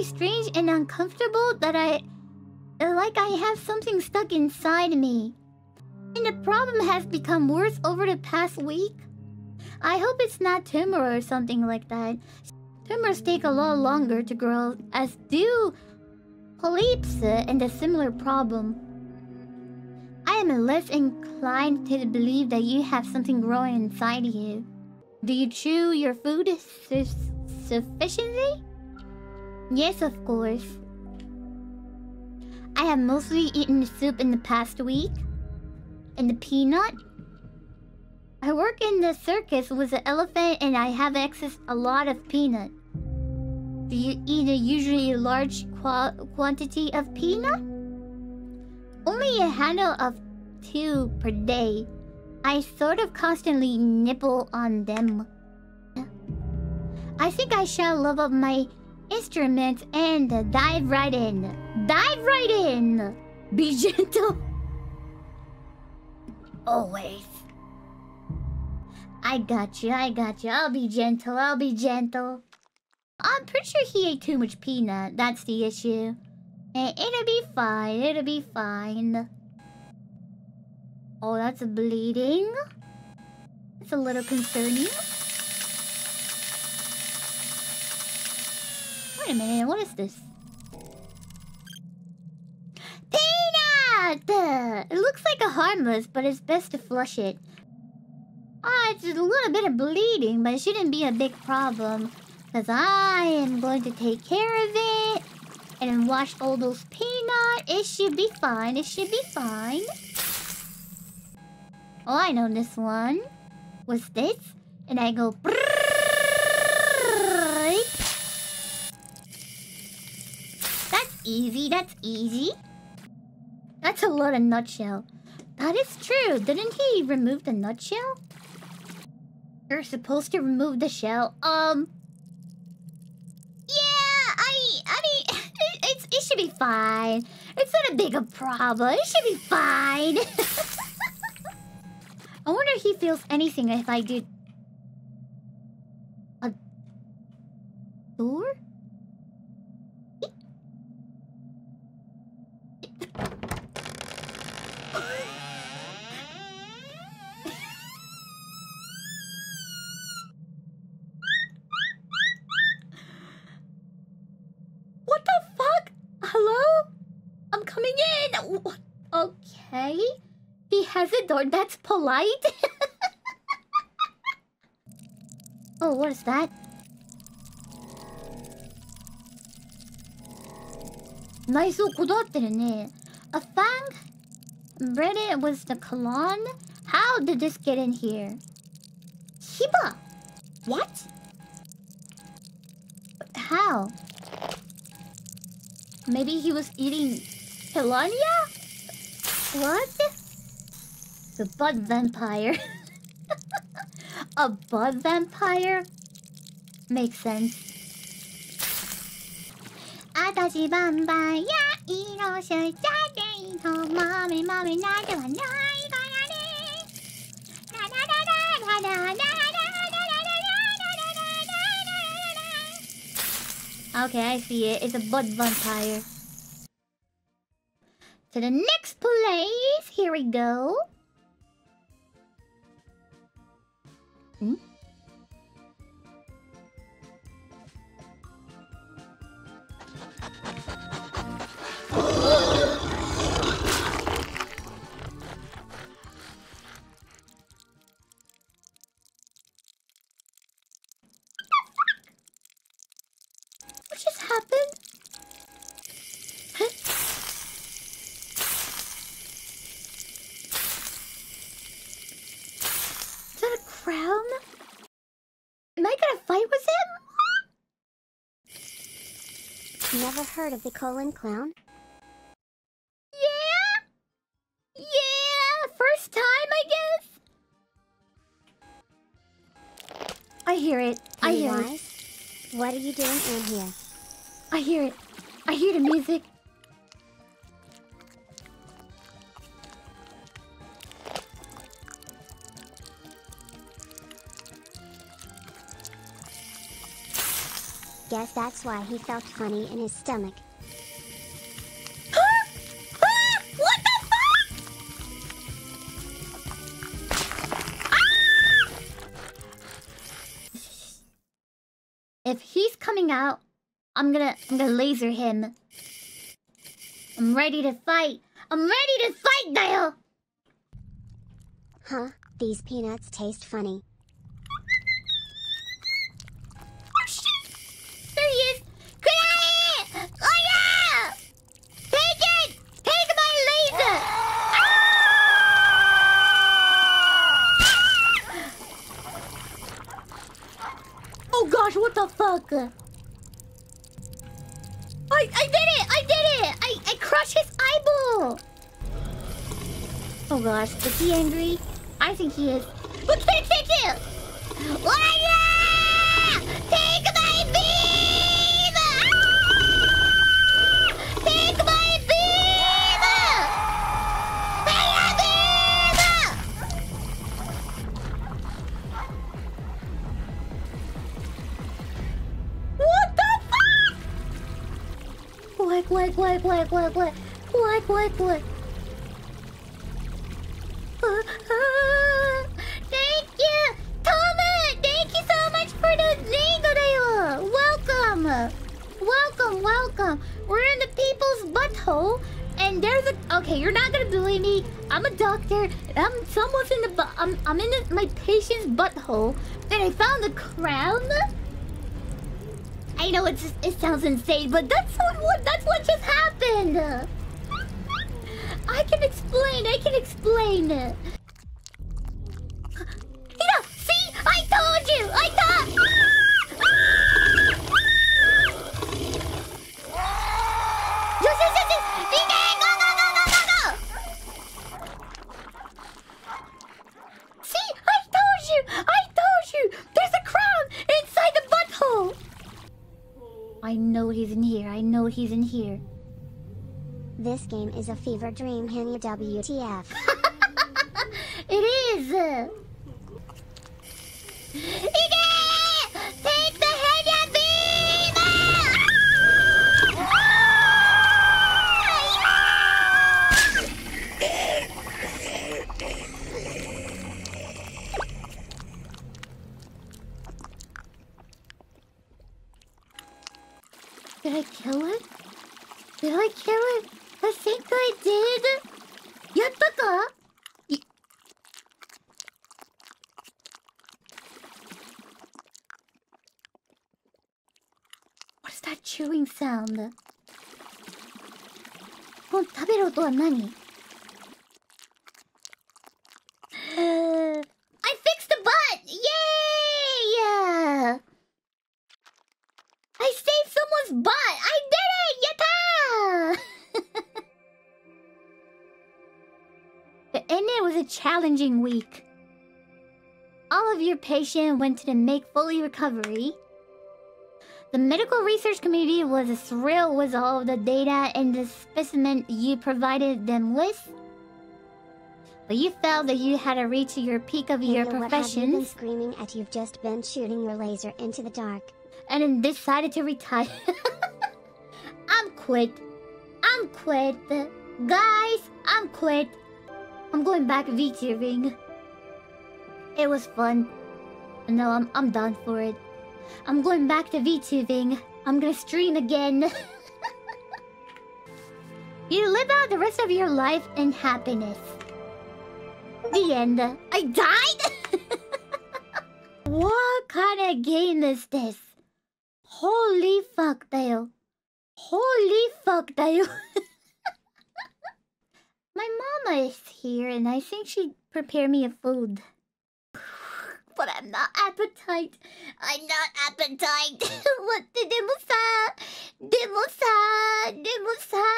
very strange and uncomfortable that I... Like I have something stuck inside me. And the problem has become worse over the past week. I hope it's not tumor or something like that. Tumors take a lot longer to grow, as do polyps and a similar problem. I am less inclined to believe that you have something growing inside you. Do you chew your food su sufficiently? Yes, of course. I have mostly eaten the soup in the past week. And the peanut? I work in the circus with an elephant and I have access a lot of peanut. Do you eat a usually large qu quantity of peanut? Only a handle of two per day. I sort of constantly nibble on them. I think I shall love up my instruments and dive right in. Dive right in! Be gentle. Always. I got you, I got you. I'll be gentle, I'll be gentle. I'm pretty sure he ate too much peanut. That's the issue. And it'll be fine, it'll be fine. Oh, that's bleeding. It's a little concerning. Wait a minute, what is this? Peanut! It looks like a harmless, but it's best to flush it. Ah, it's a little bit of bleeding, but it shouldn't be a big problem. Because I am going to take care of it. And wash all those peanut. It should be fine. It should be fine. Oh, I know this one. What's this? And I go... That's easy. That's easy. That's a lot of nutshell. That is true. Didn't he remove the nutshell? You're supposed to remove the shell. Um... Yeah, I... I mean... It, it's, it should be fine. It's not a big a problem. It should be fine. I wonder if he feels anything if I do... A... Door? okay? He has a door that's polite? oh, what is that? Nice A fang Breaded was the cologne? How did this get in here? Shiba! What? How? Maybe he was eating Pelania? What? The bud vampire. a bud vampire? Makes sense. 아다시 반반 야 이러셔 짜게 이더 마음에 마음에 나게 완전 이거 나네 나나나나나나나 Okay, I see it. It's a bud vampire. To the next place. Here we go. Hmm? Him? Never heard of the colon clown? Yeah? Yeah, first time, I guess. I hear it. I hear it. What are you doing in here? I hear it. I hear the music. I guess that's why he felt funny in his stomach. Ah! What the fuck? Ah! If he's coming out, I'm gonna I'm gonna laser him. I'm ready to fight. I'm ready to fight, Dale. Huh, these peanuts taste funny. I did it! I did it! I I crushed his eyeball! Oh gosh, is he angry? I think he is. Look, take, take it! What, what, what, what, what, what? What, what, what? Uh, uh, thank you! Toma! Thank you so much for the Neigo Welcome! Welcome, welcome! We're in the people's butthole, and there's a. Okay, you're not gonna believe me. I'm a doctor. I'm someone's in the. I'm, I'm in the, my patient's butthole, and I found a crown. I know it's it sounds insane, but that's what, that's what just happened. I can explain. I can explain. Here. This game is a fever dream, Henya WTF. it is. Take the beam! Did I kill it? Did I kill Asikacığını. Yattı ka? What is that chewing sound? この食べる音は何 a challenging week. All of your patients went to Make Fully Recovery. The medical research community was thrilled with all of the data and the specimen you provided them with. But you felt that you had to reach your peak of your profession. you been screaming at? You've just been shooting your laser into the dark. and then decided to retire. I'm quit. I'm quit. Guys, I'm quit. I'm going back VTubing. It was fun. No, I'm I'm done for it. I'm going back to VTubing. I'm gonna stream again. you live out the rest of your life in happiness. The end. I died? what kind of game is this? Holy fuck, Dale. Holy fuck, Dale. My mama is here and I think she'd prepare me a food. But I'm not appetite. I'm not appetite. what the demosa? Demosa? Demosa?